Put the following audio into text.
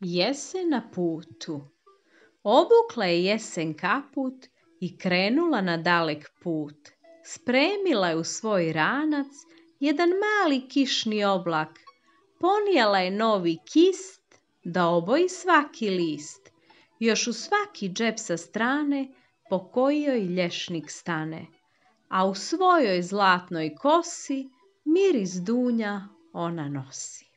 Jesen na putu Obukla je jesen kaput i krenula na dalek put. Spremila je u svoj ranac jedan mali kišni oblak. Ponijela je novi kist da oboji svaki list. Još u svaki džep sa strane po kojoj lješnik stane. A u svojoj zlatnoj kosi miris dunja ona nosi.